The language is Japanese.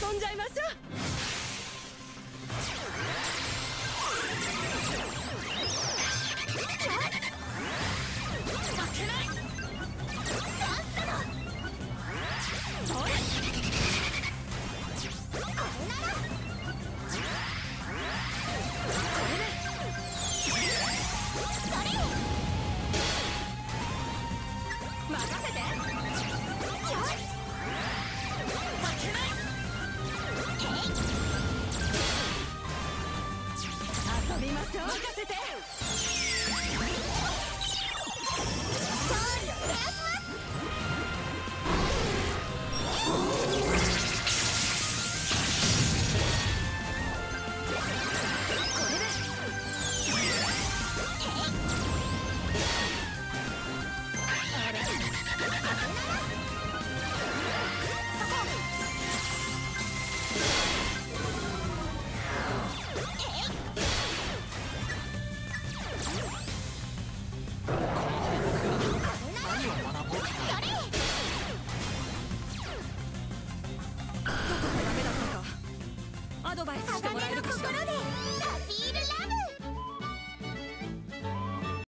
遊んじゃいましょ負けないう任飛びましょう。任せて。ドバイスしてもらえるかしら